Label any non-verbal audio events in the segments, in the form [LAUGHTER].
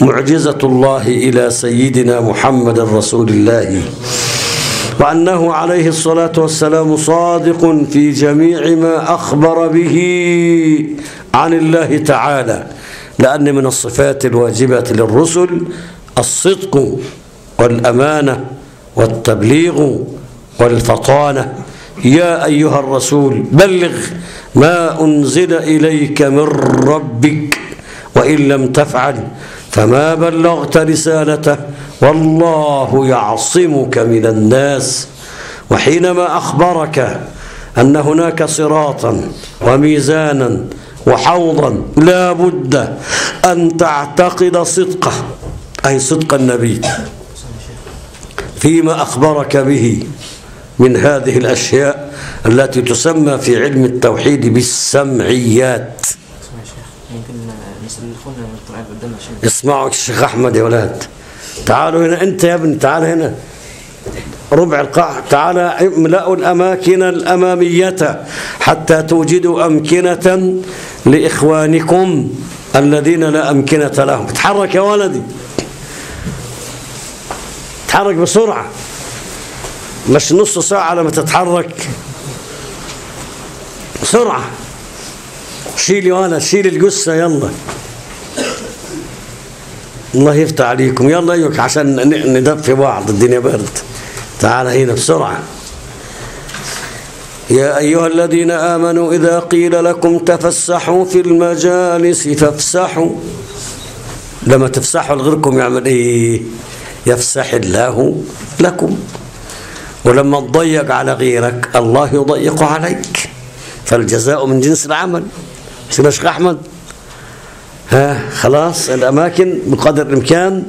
معجزة الله إلى سيدنا محمد رسول الله وأنه عليه الصلاة والسلام صادق في جميع ما أخبر به عن الله تعالى لأن من الصفات الواجبة للرسل الصدق والأمانة والتبليغ والفطانة. يا أيها الرسول بلغ ما أنزل إليك من ربك وإن لم تفعل فما بلغت رسالته والله يعصمك من الناس. وحينما أخبرك أن هناك صراطا وميزانا وحوضا لا بد أن تعتقد صدقه أي صدق النبي فيما أخبرك به من هذه الأشياء التي تسمى في علم التوحيد بالسمعيات. اسمعوا الشيخ أحمد يا ولاد. تعالوا هنا أنت يا ابني تعال هنا. ربع القاع. تعال املأوا الأماكن الأمامية حتى توجدوا أمكنة لإخوانكم الذين لا أمكنة لهم. تحرك يا ولدي. تحرك بسرعة. مش نص ساعة لما تتحرك. بسرعة. شيل ولد شيل الجثة يلا. الله يفتح عليكم. يلا أيوك عشان ندفي بعض الدنيا برد. تعال هنا بسرعة. يا أيها الذين آمنوا إذا قيل لكم تفسحوا في المجالس فافسحوا. لما تفسحوا لغيركم يعمل إيه؟ يفسح الله لكم. ولما تضيق على غيرك الله يضيق عليك. فالجزاء من جنس العمل. شنو يا شيخ أحمد؟ ها خلاص الأماكن بقدر الإمكان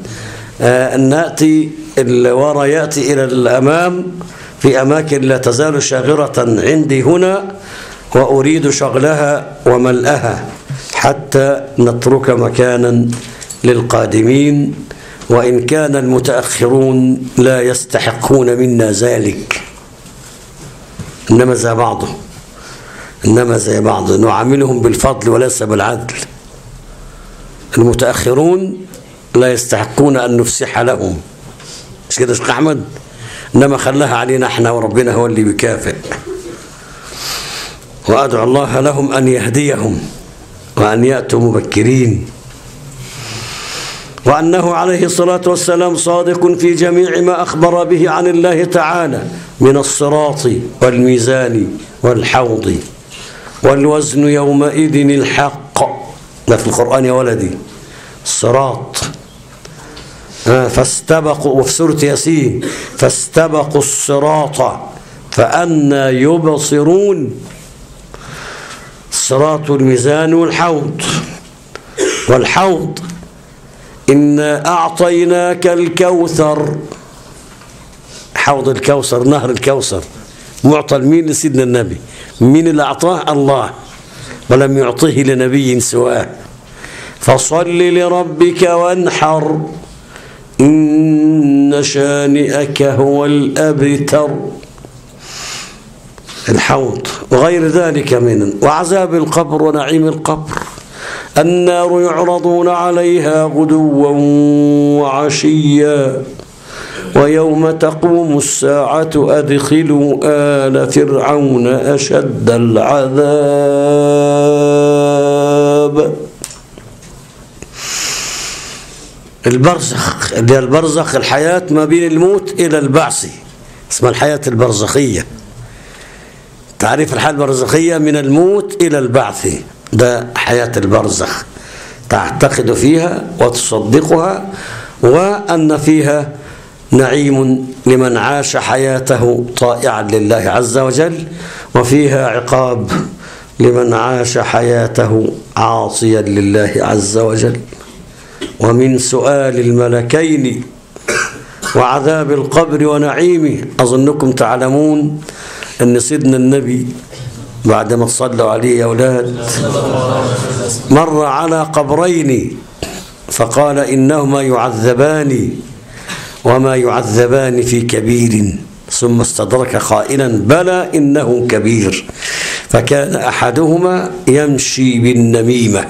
آه، أن نأتي الورى يأتي إلى الأمام في أماكن لا تزال شاغرة عندي هنا وأريد شغلها وملأها حتى نترك مكانا للقادمين وإن كان المتأخرون لا يستحقون منا ذلك. إنما زي بعضه إنما زي بعض نعاملهم بالفضل وليس بالعدل. المتأخرون لا يستحقون أن نفسح لهم. مش كده شيخ أحمد؟ إنما خلاها علينا إحنا وربنا هو اللي بيكافئ. وأدعو الله لهم أن يهديهم وأن يأتوا مبكرين. وأنه عليه الصلاة والسلام صادق في جميع ما أخبر به عن الله تعالى من الصراط والميزان والحوض. والوزن يومئذ الحق. ده في القرآن يا ولدي؟ الصراط فاستبقوا وفي سورة ياسين فاستبقوا الصراط فأنا يبصرون. الصراط والميزان والحوض. والحوض إنا أعطيناك الكوثر. حوض الكوثر نهر الكوثر. معطى لمين لسيدنا النبي؟ مين اللي أعطاه الله ولم يعطيه لنبي سواه. فصل لربك وانحر إن شانئك هو الأبتر. الحوض وغير ذلك من وعذاب القبر ونعيم القبر. النار يعرضون عليها غدوا وعشيا. ويوم تقوم الساعة أدخلوا آل فرعون أشد العذاب. البرزخ هي البرزخ الحياة ما بين الموت إلى البعث. اسمها الحياة البرزخية. تعريف الحياة البرزخية من الموت إلى البعث. ده حياة البرزخ. تعتقد فيها وتصدقها وأن فيها نعيم لمن عاش حياته طائعا لله عز وجل وفيها عقاب لمن عاش حياته عاصيا لله عز وجل. ومن سؤال الملكين وعذاب القبر ونعيمه أظنكم تعلمون أن سيدنا النبي بعدما صلوا عليه يا أولاد مر على قبرين فقال إنهما يعذبان. وما يعذبان في كبير ثم استدرك قائلا بلى إنه كبير. فكان أحدهما يمشي بالنميمة.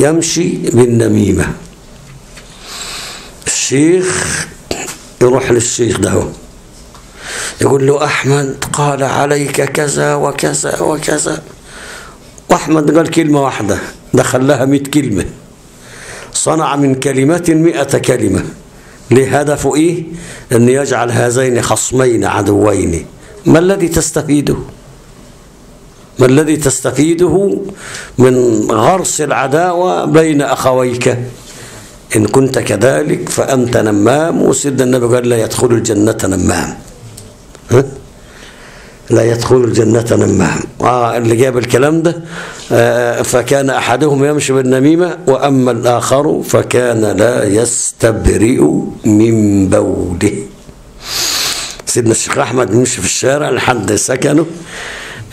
يمشي بالنميمة. الشيخ يروح للشيخ ده. يقول له أحمد قال عليك كذا وكذا وكذا. وأحمد قال كلمة واحدة دخلها مئة كلمة. صنع من كلمة مئة كلمة. لهدفه إيه؟ أن يجعل هذين خصمين عدوين. ما الذي تستفيده؟ ما الذي تستفيده من غرس العداوة بين أخويك؟ إن كنت كذلك فأنت نمام. وسيدنا النبي قال لا يدخل الجنة نمام. ها؟ لا يدخل الجنة نمام آه اللي جاب الكلام ده آه فكان أحدهم يمشي بالنميمة وأما الآخر فكان لا يستبرئ من بوله سيدنا الشيخ أحمد يمشي في الشارع لحد سكنه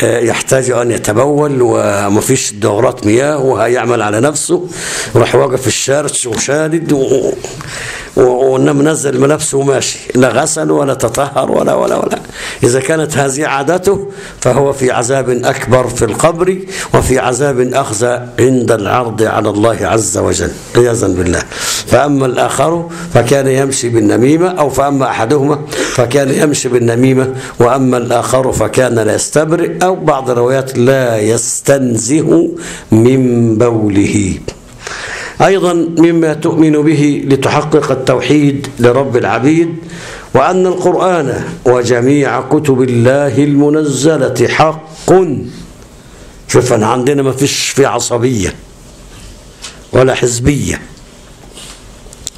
آه يحتاج أن يتبول وما فيش دورات مياه وهيعمل على نفسه راح واقف في الشارع وشادد و... وانما منزل ملابسه وماشي. لا غسل ولا تطهر ولا ولا ولا. إذا كانت هذه عادته فهو في عذاب أكبر في القبر وفي عذاب أخزى عند العرض على الله عز وجل. عياذا بالله. فأما الآخر فكان يمشي بالنميمة أو فأما أحدهما فكان يمشي بالنميمة وأما الآخر فكان لا يستبرئ أو بعض الروايات لا يستنزه من بوله. أيضا مما تؤمن به لتحقق التوحيد لرب العبيد وأن القرآن وجميع كتب الله المنزلة حق. شوف أنا عندنا ما فيش في عصبية ولا حزبية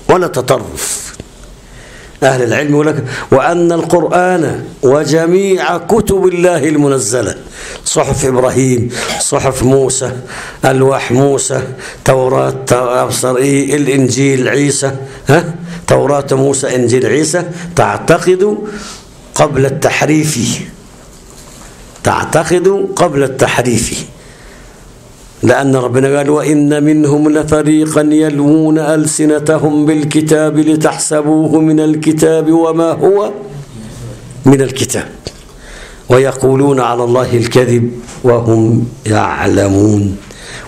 ولا تطرف. أهل العلم لك وأن القرآن وجميع كتب الله المنزلة صحف إبراهيم صحف موسى ألواح موسى توراة أبصر إيه الإنجيل عيسى ها؟ توراة موسى إنجيل عيسى تعتقد قبل التحريف تعتقد قبل التحريف. لأن ربنا قال وإن منهم لفريقا يلوون ألسنتهم بالكتاب لتحسبوه من الكتاب وما هو من الكتاب ويقولون على الله الكذب وهم يعلمون.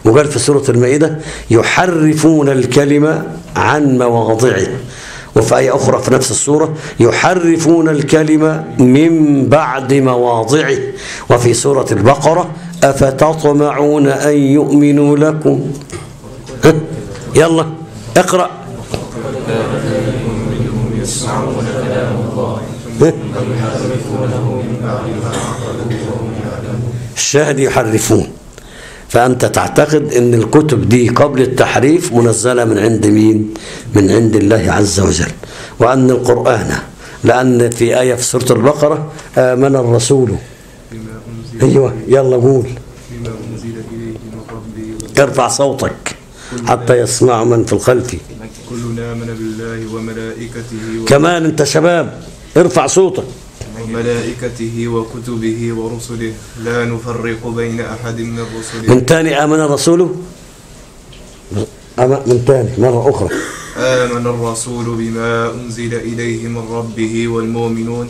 وقال في سورة المائدة يحرفون الكلمة عن مواضعه. وفي آية أخرى في نفس السورة يحرفون الكلمة من بعد مواضعه. وفي سورة البقرة أفتطمعون أن يؤمنوا لكم؟ يلا اقرأ؟ الشاهد يحرفون فأنت تعتقد أن الكتب دي قبل التحريف منزلة من عند مين؟ من عند الله عز وجل وأن القرآن لأن في آية في سورة البقرة آمن الرسول أيوة يلا قول. بما أنزل إليه من ارفع صوتك حتى يسمع من في الخلف كلنا آمن بالله وملائكته و- كمان انت شباب ارفع صوتك. وملائكته وكتبه ورسله. لا نفرق بين أحد من رسله. من تاني آمن الرسول؟ أما- من تاني مرة أخرى. آمن الرسول بما أنزل إليه من ربه والمؤمنون.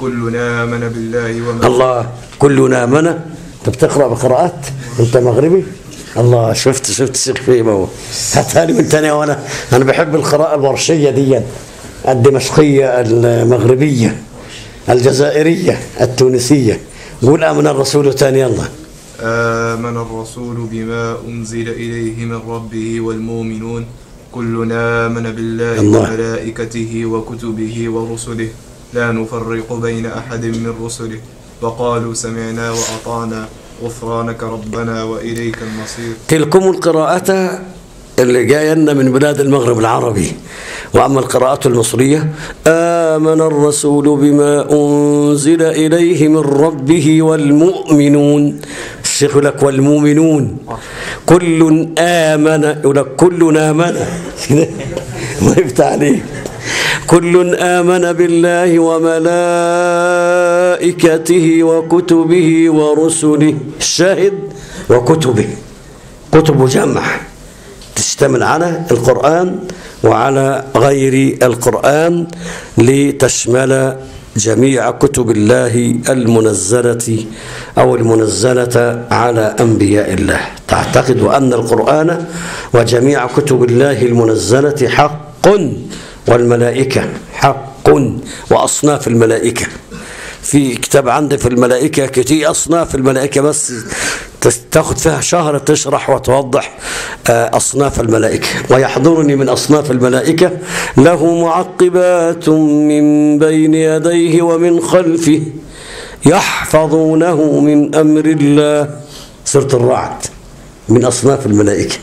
كلنا آمن بالله وملائكته الله كلنا آمن. انت بتقرأ بقراءات؟ أنت مغربي؟ الله شفت شفت شيخ فيه هو هاتها لي من تاني وأنا. أنا بحب القراءة الورشية دي الدمشقية المغربية الجزائرية التونسية. قول آمن الرسول تاني يلا. آمن الرسول بما أنزل إليه من ربه والمؤمنون. كلنا آمن بالله الله. وملائكته وكتبه ورسله. لا نفرق بين أحد من رسله. وقالوا سمعنا وأطعنا. غفرانك ربنا وإليك المصير. تلكم القراءة اللي جاية لنا من بلاد المغرب العربي. وأما القراءة المصرية آمن الرسول بما أنزل إليه من ربه والمؤمنون. الشيخ يقول لك والمؤمنون. كل آمن يقول لك كل آمن. [LAUGHS] ما يفتح عليه كل آمن بالله وملائكته وكتبه ورسله. الشاهد وكتبه. كتب جمع. تشتمل على القرآن وعلى غير القرآن لتشمل جميع كتب الله المنزلة أو المنزلة على أنبياء الله. تعتقد أن القرآن وجميع كتب الله المنزلة حق والملائكة حق وأصناف الملائكة. في كتاب عندي في الملائكة كتير أصناف الملائكة بس تاخد فيها شهر تشرح وتوضح آه، أصناف الملائكة. ويحضرني من أصناف الملائكة له معقبات من بين يديه ومن خلفه يحفظونه من أمر الله. سورة الرعد من أصناف الملائكة.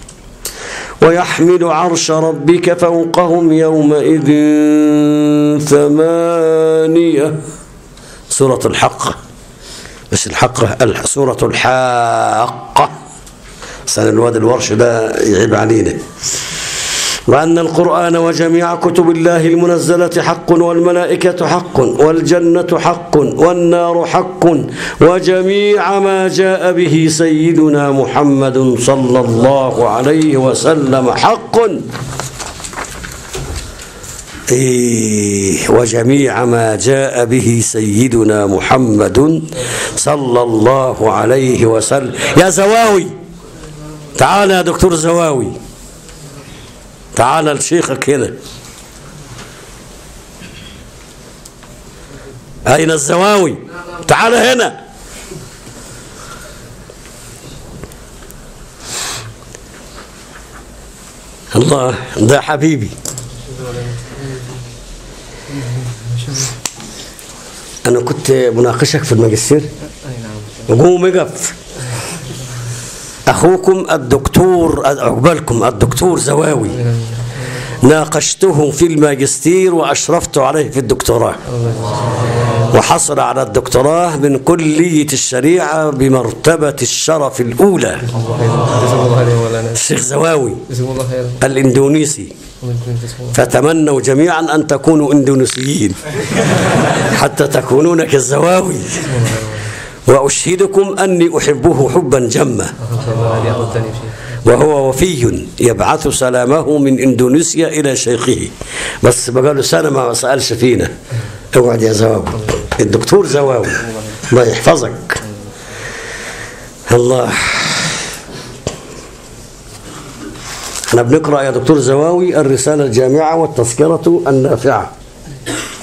ويحمل عرش ربك فوقهم يومئذ ثمانية. سورة الحقة مش الحقة الح- سورة الحاقة. سنة الواد الورش ده يعيب علينا. وأن القرآن وجميع كتب الله المنزلة حق والملائكة حق والجنة حق والنار حق وجميع ما جاء به سيدنا محمد صلى الله عليه وسلم حق. إيه وجميع ما جاء به سيدنا محمد صلى الله عليه وسلم. يا زواوي تعال يا دكتور زواوي. تعال لشيخك هنا. أين الزواوي؟ تعال هنا. الله ده حبيبي. أنا كنت مناقشك في الماجستير. نعم. قوم اقف. أخوكم الدكتور عقبالكم الدكتور زواوي. ناقشته في الماجستير وأشرفت عليه في الدكتوراه. وحصل على الدكتوراه من كلية الشريعة بمرتبة الشرف الأولى. الشيخ زواوي الإندونيسي. فتمنوا جميعا أن تكونوا إندونيسيين. حتى تكونون كالزواوي. وأشهدكم أني أحبه حبا جما. وهو وفي يبعث سلامه من إندونيسيا إلى شيخه. بس بقاله سنة ما سألش فينا. أقعد يا زواوي الدكتور زواوي الله يحفظك. الله. إحنا بنقرأ يا دكتور زواوي الرسالة الجامعة والتذكرة النافعة.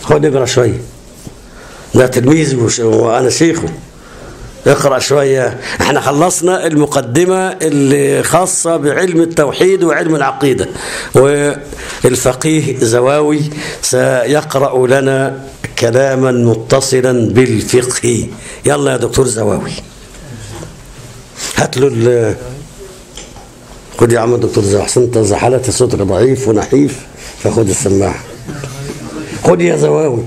خد اقرأ شوية ده تلميذ وأنا شيخه. اقرأ شوية. إحنا خلصنا المقدمة اللي خاصة بعلم التوحيد وعلم العقيدة. والفقيه زواوي سيقرأ لنا كلاما متصلا بالفقه. يلا يا دكتور زواوي. هات له خد يا عم الدكتور زواوي أحسن أنت زحلت صوتك ضعيف ونحيف فخد السماعة. خد يا زواوي.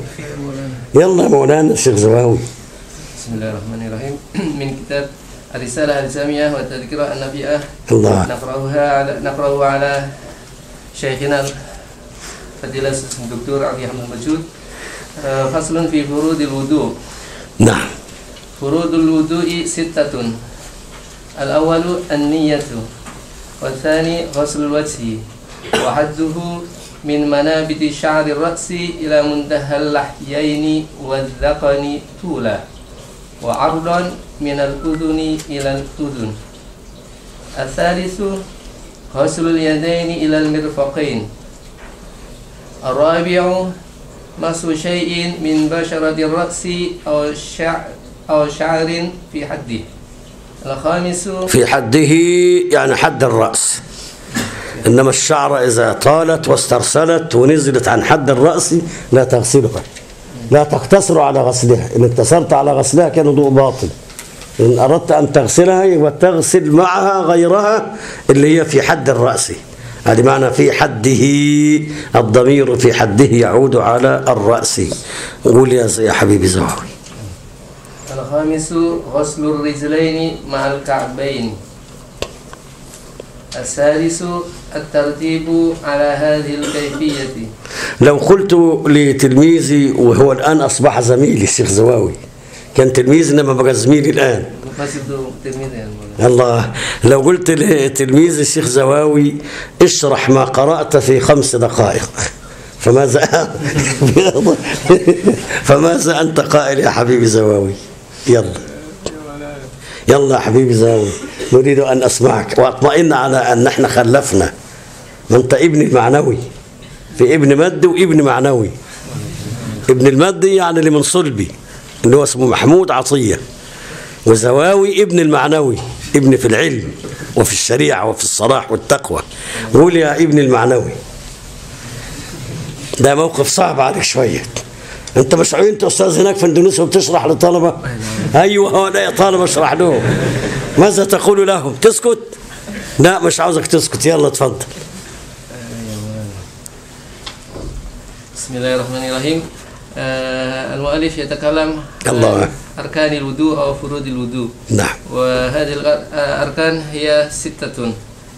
يلا يا مولانا الشيخ زواوي. بسم الله الرحمن الرحيم من كتاب الرسالة الجامعة والتذكرة النبيئة الله نقرأها على نقرأه على شيخنا فضيلة الدكتور عبد الحمد المجود آه، فصل في فروض الوضوء نعم فروض الوضوء ستة الأول النية والثاني غسل الوجه وحده من منابت شعر الرأس إلى منتهى اللحيين والذقن طولا وعرضا من الأذن إلى الأذن. الثالث غسل اليدين إلى المرفقين. الرابع مس شيء من بشرة الرأس أو شعر أو شعر في حده. الخامس في حده يعني حد الرأس. إنما الشعر إذا طالت واسترسلت ونزلت عن حد الرأس لا تغسلها لا تقتصر على غسلها. إن اقتصرت على غسلها كان وضوء باطل إن أردت أن تغسلها يبقى تغسل معها غيرها اللي هي في حد الرأس. هذه معنى في حده الضمير في حده يعود على الرأس. قول يا يا حبيبي زهري. الخامس غسل الرجلين مع الكعبين. السادس الترتيب على هذه الكيفية. لو قلت لتلميذي وهو الآن أصبح زميلي الشيخ زواوي كان تلميذ إنما بقى زميلي الآن. الله. لو قلت لتلميذ الشيخ زواوي اشرح ما قرأت في خمس دقائق. فماذا [LAUGHS] فماذا أنت قائل يا حبيبي زواوي؟ يلا. يلا يا حبيبي زواوي. نريد أن أسمعك وأطمئن على أن نحن خلفنا. ما أنت ابن المعنوي. في ابن مد وابن معنوي. ابن المد يعني اللي من صلبي اللي هو اسمه محمود عطية. وزواوي ابن المعنوي ابن في العلم وفي الشريعة وفي الصلاح والتقوى. قول يا ابن المعنوي. ده موقف صعب عليك شوية. انت مش انت أستاذ هناك في اندونيسيا وبتشرح للطلبة؟ أيوه هو ده يا طالب اشرح لهم ماذا تقول لهم؟ تسكت؟ لا مش عاوزك تسكت. يلا اتفضل بسم الله الرحمن الرحيم. آه المؤلف يتكلم الله. عن أركان الوضوء أو فروض الوضوء. نعم. وهذه الأركان هي ستة.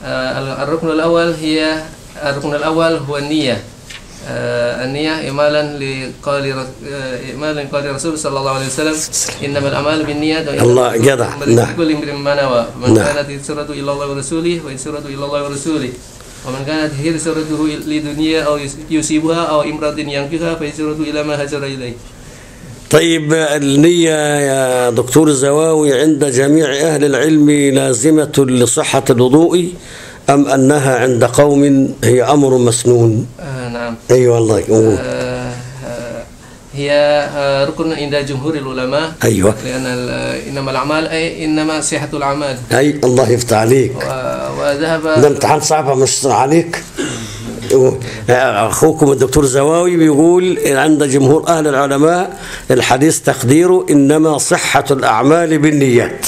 آه، الركن الأول هي الركن الأول هو النية. آه، النية إمالا لقول رس- آه، إمالا لقول رسول صلى الله عليه وسلم إنما الأعمال بالنيات وإنما الله، جدع. نعم. كل امرئ ما نوى من نعم. كانت هجرته إلى الله ورسوله وهجرته إلى الله ورسوله ومن كانت هجرته لدنيا أو يصيبها أو امرأة ينكحها فهجرته إلى ما هجر إليه طيب النية يا دكتور الزواوي عند جميع أهل العلم لازمة لصحة الوضوء أم أنها عند قوم هي أمر مسنون؟ آه نعم. أي والله قول. آه، آه، هي آه، ركن عند جمهور العلماء. أيوة. لأن ال- إنما الأعمال أي إنما صحة الأعمال. أي الله يفتح عليك. و- ده وذهب امتحان صعب مش عليك. أخوكم الدكتور زواوي بيقول عند جمهور أهل العلماء الحديث تقديره إنما صحة الأعمال بالنيات.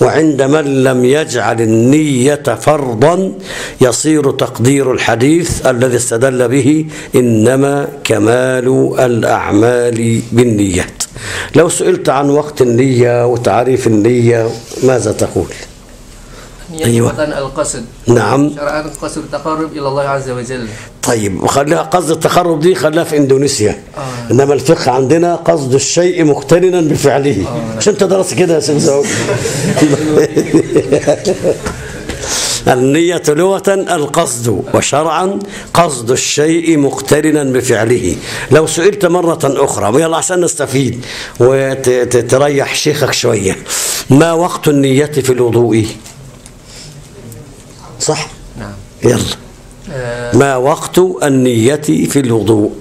وعند من لم يجعل النية فرضا يصير تقدير الحديث الذي استدل به إنما كمال الأعمال بالنيات لو سئلت عن وقت النية وتعريف النية ماذا تقول؟ أيوة. القصد نعم. شرعا قصد التقرب إلى الله عز وجل. طيب وخليها قصد التقرب دي خليها في إندونيسيا. آه. إنما الفقه عندنا قصد الشيء مقترنا بفعله. مش أنت درست كده يا سيد زوج [LAUGHS] النية لغة القصد وشرعا قصد الشيء مقترنا بفعله. لو سئلت مرة أخرى يلا عشان نستفيد وتريح شيخك شوية. ما وقت النية في الوضوء؟ صح؟ نعم. يلا. آه، ما وقت النية في الوضوء؟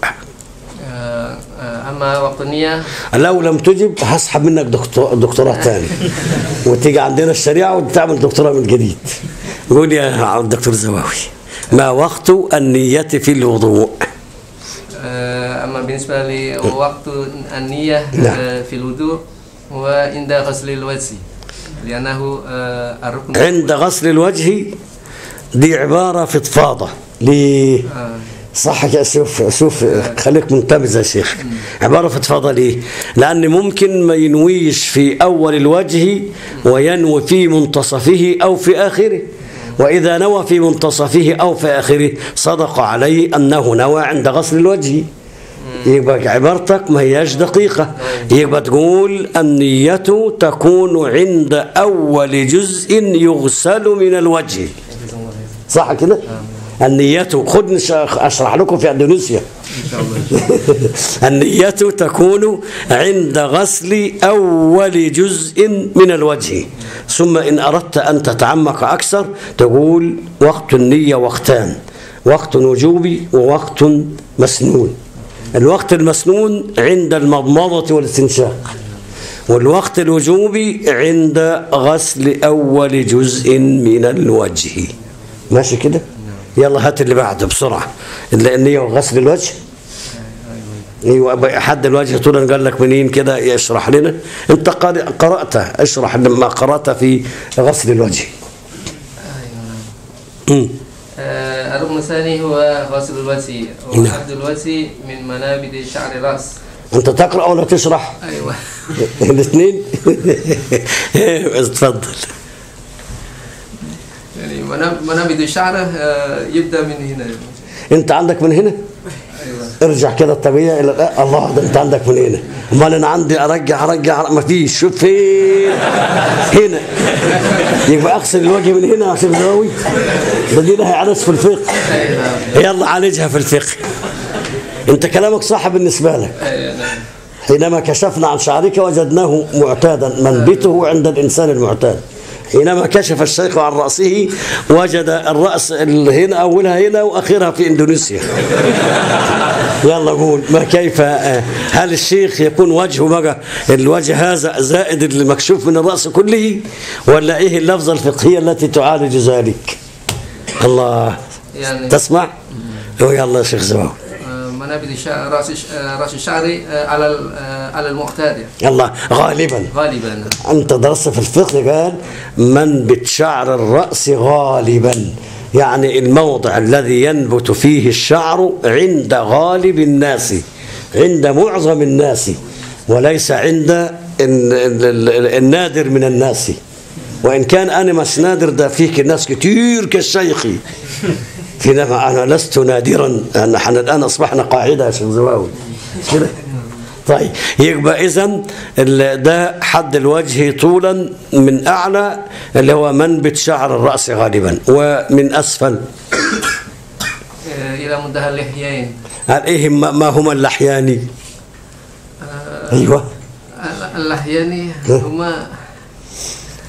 آه، آه، أما وقت النية؟ لو لم تجب هسحب منك دكتور دكتوراه تاني. وتيجي عندنا الشريعة وتعمل دكتوراه من جديد. قول يا دكتور زواوي ما وقت النية في الوضوء؟ آه، أما بالنسبة لوقت النية نعم. آه، في الوضوء هو عند غسل الوجه. لأنه آه، الركن عند غسل الوجه دي عبارة فضفاضة ليه آه، صح يا شوف شوف خليك منتبه يا شيخ. عبارة فضفاضة ليه لأن ممكن ما ينويش في أول الوجه وينوي في منتصفه أو في آخره. وإذا نوى في منتصفه أو في آخره صدق عليه أنه نوى عند غسل الوجه. يبقى عبارتك ما هياش دقيقة. يبقى تقول النية تكون عند أول جزء يغسل من الوجه. صح كده؟ النية خد أشرح لكم في أندونيسيا. [LAUGHS] النية تكون عند غسل أول جزء من الوجه. ثم إن أردت أن تتعمق أكثر تقول وقت النية وقتان وقت وجوبي ووقت مسنون. الوقت المسنون عند المضمضة والاستنشاق. والوقت الوجوبي عند غسل أول جزء من الوجه. ماشي كده؟ يلا هات اللي بعده بسرعة. اللي النية وغسل الوجه. أيوه حد الوجه طول قال لك منين كده؟ يشرح لنا. أنت قرأت. اشرح لما قرأت في غسل الوجه. أمم. آه، الركن الثاني هو غسل الوجه. وحد الوجه من منابت شعر الرأس. أنت تقرأ ولا تشرح؟ أيوة. [LAUGHS] الاثنين. [LAUGHS] اتفضل. يعني مناب- منابت الشعر آه، يبدأ من هنا. انت عندك من هنا؟ أيوة. ارجع كده الطبيعي إلى الآن. الله ده انت عندك من هنا. أمال أنا عندي ارجع ارجع ما فيش شوف فين؟ هنا. يبقى أغسل الوجه من هنا عشان زاوي ده دي لها عرس في الفقه. أيوة. يلا عالجها في الفقه. انت كلامك صح بالنسبة لك. أي نعم. حينما كشفنا عن شعرك وجدناه معتادا. منبته عند الإنسان المعتاد. حينما كشف الشيخ عن رأسه وجد الرأس ال- هنا أولها هنا وآخرها في إندونيسيا. [LAUGHS] يلا قول ما كيف آه، هل الشيخ يكون وجهه بقى الوجه هذا زائد المكشوف من الرأس كله ولا إيه اللفظة الفقهية التي تعالج ذلك؟ الله يعني تسمع؟ يلا يا شيخ زواوي الشعر رأس آه، رأس الشعر آه، على آه، على المعتاد يعني. يلا غالبا. غالبا. أنت درست في الفقه قال منبت شعر الرأس غالبا. يعني الموضع الذي ينبت فيه الشعر عند غالب الناس عند معظم الناس وليس عند ال- ال- ال- النادر من الناس. وإن كان أنا مش نادر ده فيك الناس كتير كالشيخي فيما أنا لست نادرا. أن إحنا الآن أصبحنا قاعدة يا شيخ زواوي كده؟ طيب. يبقى إذا ده حد الوجه طولا من أعلى اللي هو منبت شعر الرأس غالبا ومن أسفل. إلى منتهى اللحيين هل إيه ما ما هما اللحيان؟ آه، أيوة. ال- اللحيان هما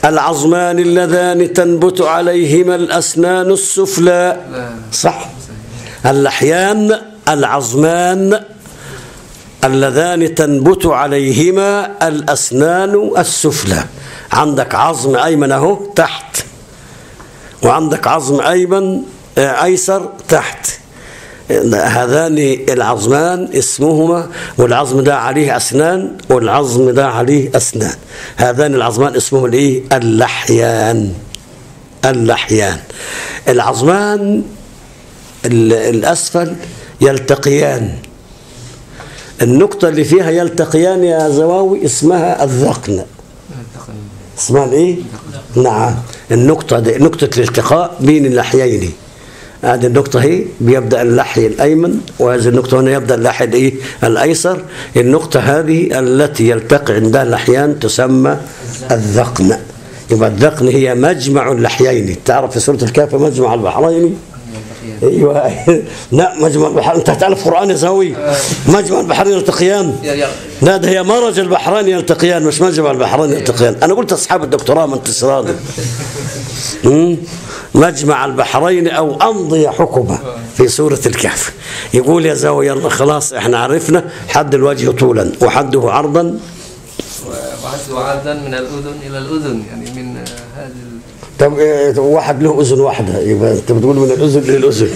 العظمان اللذان تنبت عليهما الأسنان السفلى. صح. اللحيان العظمان اللذان تنبت عليهما الأسنان السفلى. عندك عظم أيمن أهو تحت. وعندك عظم أيمن آه، أيسر تحت. هذان العظمان اسمهما والعظم ده عليه أسنان والعظم ده عليه أسنان. هذان العظمان اسمهم الايه اللحيان. اللحيان. العظمان ال- الأسفل يلتقيان. النقطة اللي فيها يلتقيان يا زواوي اسمها الذقن. اسمها الايه؟ نعم. النقطة دي نقطة الالتقاء بين اللحيين. هذه النقطة هي بيبدأ اللحي الأيمن وهذه النقطة هنا يبدأ اللحي الإيه؟ الأيسر. النقطة هذه التي يلتقي عندها اللحيان تسمى الذقن. يبقى الذقن هي مجمع اللحيين. تعرف في سورة الكهف مجمع البحرين؟ أيوه. لا مجمع البحرين أنت هتعرف قرآن يا زاوي مجمع البحرين يلتقيان. يا- يا- لا ده هي مرج البحرين يلتقيان مش مجمع البحرين يلتقيان. أنا قلت أصحاب الدكتوراه ما أنت راضي [LAUGHS] مم. مجمع البحرين أو أمضي حكمه في سورة الكهف. يقول يا زاوي يلا خلاص إحنا عرفنا حد الوجه طولا وحده عرضا. وحسب عرضا من الأذن إلى الأذن يعني من آه، هذه ال- طب إيه، واحد له أذن واحدة يبقى أنت بتقول من الأذن للاذن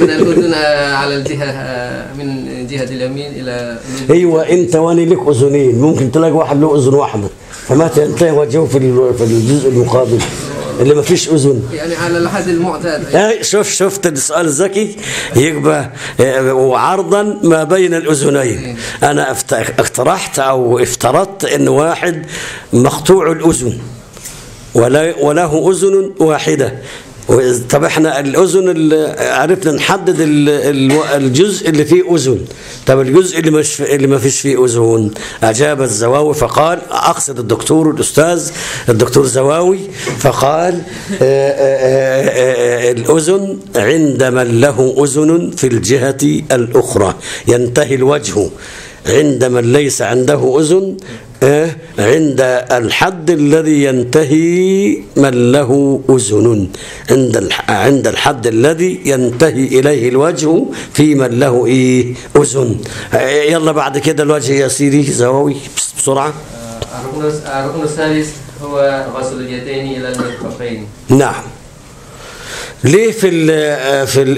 من الأذن آه، على الجهة آه، من جهة اليمين الأذن. أيوه أنت وأنا لك أذنين. ممكن تلاقي واحد له أذن واحدة فما تنتهي وجهه في في الجزء المقابل اللي ما فيش أذن. يعني على الحد المعتاد. اي شوف شفت السؤال الذكي يبقى آه، وعرضا ما بين الأذنين. أنا افت- اقترحت أو افترضت إن واحد مقطوع الأذن. وله أذن واحدة. و- طب إحنا الأذن اللي عرفنا نحدد ال- ال- الجزء اللي فيه أذن. طب الجزء اللي مش اللي ما فيش فيه أذن. أجاب الزواوي فقال أقصد الدكتور الأستاذ الدكتور زواوي فقال آه، آه، آه، الأذن عند من له أذن في الجهة الأخرى. ينتهي الوجه. عند من ليس عنده أذن عند الحد الذي ينتهي من له أذن. عند عند الحد الذي ينتهي إليه الوجه في من له إيه؟ أذن. يلا بعد كده الوجه يا سيدي زواوي. بس- بسرعة. الركن الركن الثالث هو غسل اليدين إلى المرفقين. نعم. ليه في ال في ال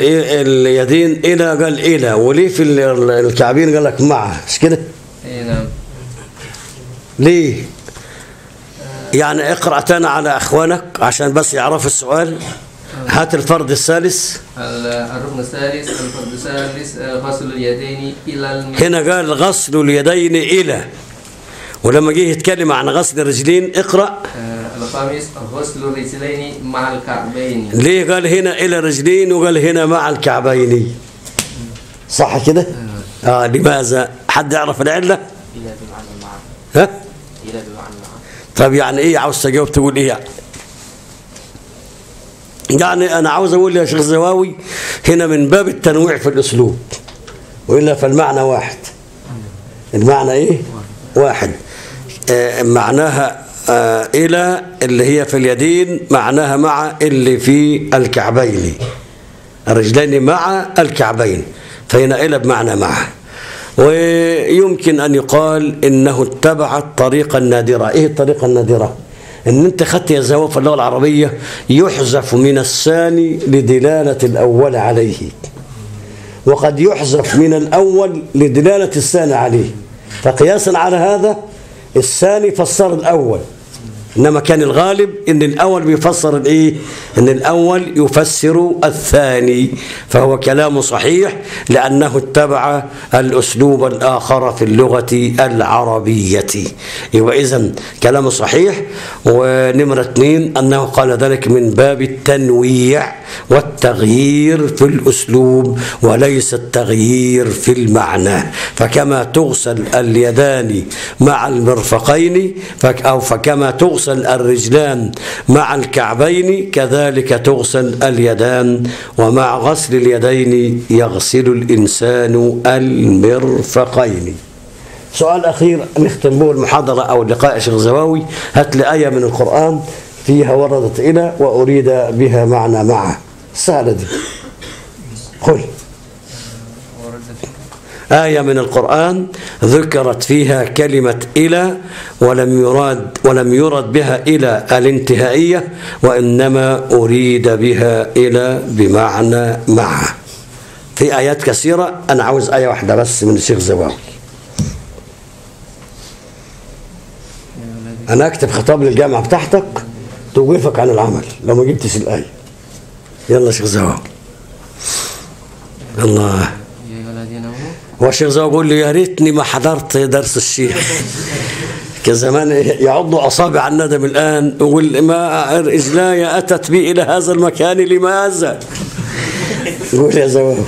اليدين إلى قال إلى وليه في ال- الكعبين قال لك مع؟ مش كده؟ ليه يعني اقرأ تاني على أخوانك عشان بس يعرفوا السؤال. هات الفرد الثالث. ال- الركن الثالث الفرد الثالث آه، غسل اليدين إلى المرفقين هنا قال غسل اليدين إلى. ولما جه يتكلم عن غسل الرجلين اقرأ. آه، الخامس غسل الرجلين مع الكعبين. ليه قال هنا إلى الرجلين وقال هنا مع الكعبين؟ صح كده؟ آه. لماذا؟ حد يعرف مع ها؟ مع طب يعني إيه عاوز تجاوب تقول إيه يعني؟ يعني أنا عاوز أقول يا شيخ زواوي هنا من باب التنويع في الأسلوب وإلا فالمعنى واحد. المعنى إيه؟ واحد. آه، معناها آه، إلى اللي هي في اليدين معناها مع اللي في الكعبين. الرجلين مع الكعبين. فهنا إلى بمعنى مع. ويمكن أن يقال إنه اتبع الطريقة النادرة. إيه الطريقة النادرة؟ إن أنت خدت يا زواف في اللغة العربية يحذف من الثاني لدلالة الأول عليه. وقد يحذف من الأول لدلالة الثاني عليه. فقياسا على هذا الثاني فسر الأول. إنما كان الغالب إن الأول بيفسر الإيه؟ إن الأول يفسر الثاني فهو كلام صحيح لأنه اتبع الأسلوب الآخر في اللغة العربية. يبقى إذن كلام صحيح. ونمرة اثنين أنه قال ذلك من باب التنويع والتغيير في الأسلوب وليس التغيير في المعنى. فكما تغسل اليدان مع المرفقين أو فكما تغسل الرجلان مع الكعبين كذلك تغسل اليدان ومع غسل اليدين يغسل الإنسان المرفقين. سؤال أخير نختم به المحاضرة أو اللقاء شيخ زواوي. هات لي آية من القرآن فيها وردت إلى وأريد بها معنى معه. سهلة دي. قل. آية من القرآن ذكرت فيها كلمة إلى ولم يراد ولم يرد بها إلى الانتهائية وإنما أريد بها إلى بمعنى مع. في آيات كثيرة أنا عاوز آية واحدة بس من الشيخ زواوي أنا أكتب خطاب للجامعة بتاعتك توقفك عن العمل لو ما جبتش الآية. يلا شيخ زواوي الله. آمنوا هو الشيخ زواوي بيقول لي يا ريتني ما حضرت درس الشيخ [LAUGHS] كان زمان يعض أصابع الندم الآن ما رجلاي أتت بي إلى هذا المكان لماذا؟ [LAUGHS] يقول يا زواوي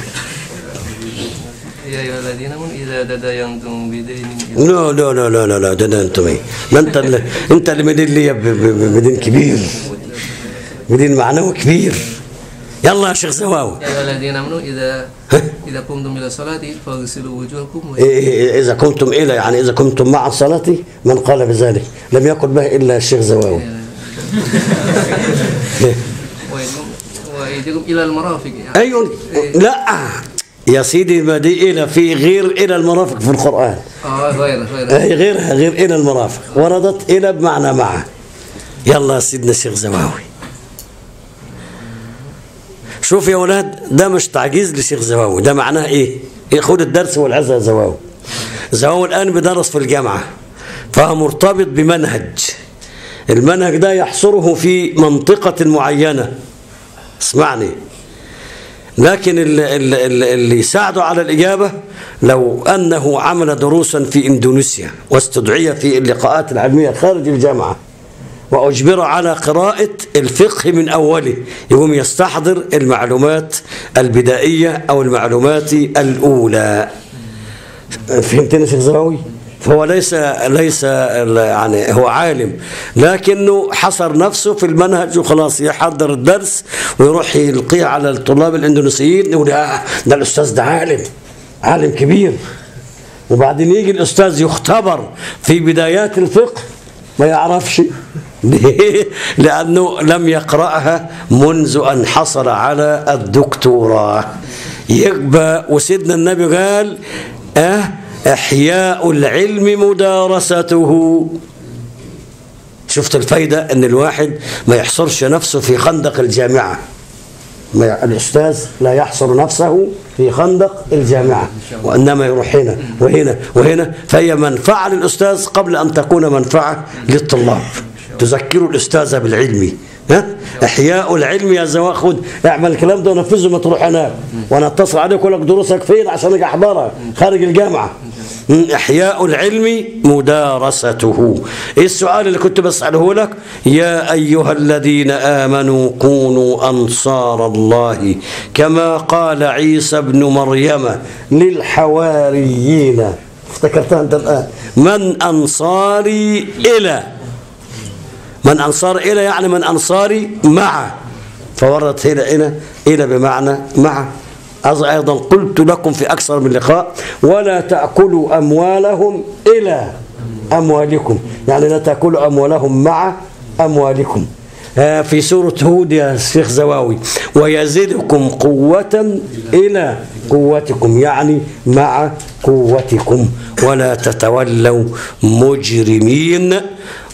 يا أيها الذين إذا تداينتم بدين لا لا لا لا لا لا أنتم إيه ما أنت اللي أنت اللي مدين لي بدين كبير. بدين معنوي كبير. يلا يا شيخ زواوي يا أيها الذين آمنوا إذا إذا قمتم إلى الصلاة فاغسلوا وجوهكم و- إيه- إيه- إذا كنتم إلى يعني إذا كنتم مع الصلاة من قال بذلك. لم يقل به إلا الشيخ زواوي [LAUGHS] وأيديكم- وأيديكم إلى المرافق يعني. أيوة. لا. يا سيدي ما دي إلى في غير إلى المرافق في القرآن. آه غير غير. غيرها غير إلى المرافق. وردت إلى بمعنى مع يلا يا سيدنا الشيخ زواوي. شوف يا ولاد ده مش تعجيز لشيخ زواوي ده معناه إيه؟ إيه خد الدرس والعزة يا زواوي زواوي الآن بيدرس في الجامعة فهو مرتبط بمنهج. المنهج ده يحصره في منطقة معينة. اسمعني. لكن اللي يساعده على الإجابة لو أنه عمل دروسا في إندونيسيا واستدعي في اللقاءات العلمية خارج الجامعة وأجبر على قراءة الفقه من أوله. يقوم يستحضر المعلومات البدائية أو المعلومات الأولى. فهمتني شيخ زواوي فهو ليس ليس يعني هو عالم لكنه حصر نفسه في المنهج وخلاص يحضر الدرس ويروح يلقيه على الطلاب الإندونيسيين يقول آه ده الأستاذ ده عالم عالم كبير. وبعدين يجي الأستاذ يختبر في بدايات الفقه ما يعرفش. ليه؟ [LAUGHS] لأنه لم يقرأها منذ أن حصل على الدكتوراه. يبقى وسيدنا النبي قال أه إحياء العلم مدارسته. شفت الفايدة أن الواحد ما يحصرش نفسه في خندق الجامعة. الأستاذ لا يحصر نفسه في خندق الجامعة وإنما يروح هنا وهنا وهنا. فهي منفعة للأستاذ قبل أن تكون منفعة للطلاب. تذكر الأستاذ بالعلم ها؟ إحياء العلم يا زوا خد اعمل الكلام ده ونفذه ما تروح هناك وأنا أتصل عليك أقول لك دروسك فين؟ عشان أجي أحضرها خارج الجامعة. م، إحياء العلم مدارسته. إيه السؤال اللي كنت بسأله لك؟ يا أيها الذين آمنوا كونوا أنصار الله كما قال عيسى ابن مريم للحواريين. افتكرتها أنت الآن. من أنصاري إلى. من أنصار إلى يعني من أنصاري مع فوردت هنا هنا إلى بمعنى مع أيضا قلت لكم في أكثر من لقاء ولا تأكلوا أموالهم إلى أموالكم. يعني لا تأكلوا أموالهم مع أموالكم. في سورة هود يا شيخ زواوي. ويزيدكم قوة إلى قوتكم يعني مع قوتكم. ولا تتولوا مجرمين.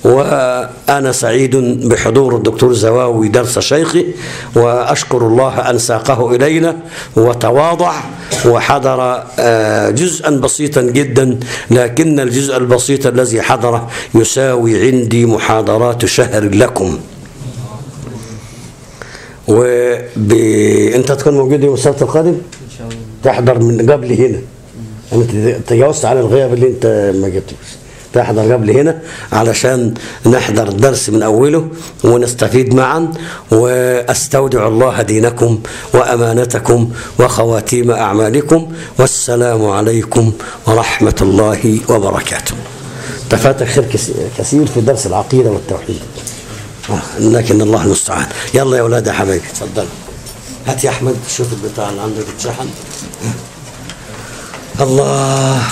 وأنا سعيد بحضور الدكتور زواوي درس شيخي وأشكر الله أن ساقه إلينا وتواضع وحضر آه، جزءا بسيطا جدا لكن الجزء البسيط الذي حضره يساوي عندي محاضرات شهر لكم. وب... انت تكون موجود يوم السبت القادم؟ إن شاء الله. تحضر من قبل هنا. انت تجاوزت على الغياب اللي انت ما جبتوش. تحضر قبل هنا علشان نحضر الدرس من أوله ونستفيد معا. وأستودع الله دينكم وأمانتكم وخواتيم أعمالكم. والسلام عليكم ورحمة الله وبركاته. تفاتك خير كثير في درس العقيدة والتوحيد. لكن الله المستعان. يلا يا أولاد يا حبايبي اتفضلوا. هات يا أحمد شوف البتاع اللي عندك اتشحن. الله